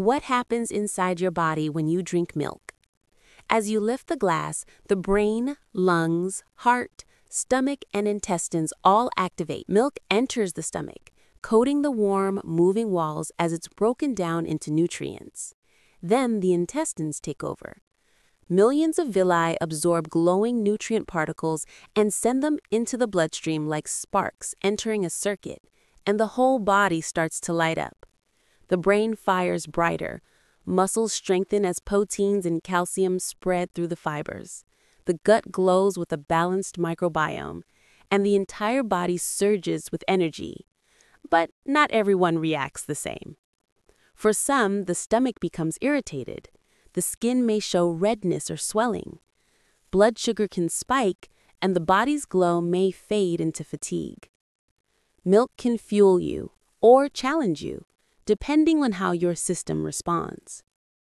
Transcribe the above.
What happens inside your body when you drink milk? As you lift the glass, the brain, lungs, heart, stomach, and intestines all activate. Milk enters the stomach, coating the warm, moving walls as it's broken down into nutrients. Then the intestines take over. Millions of villi absorb glowing nutrient particles and send them into the bloodstream like sparks entering a circuit, and the whole body starts to light up. The brain fires brighter, muscles strengthen as proteins and calcium spread through the fibers. The gut glows with a balanced microbiome, and the entire body surges with energy. But not everyone reacts the same. For some, the stomach becomes irritated. The skin may show redness or swelling. Blood sugar can spike, and the body's glow may fade into fatigue. Milk can fuel you or challenge you, depending on how your system responds.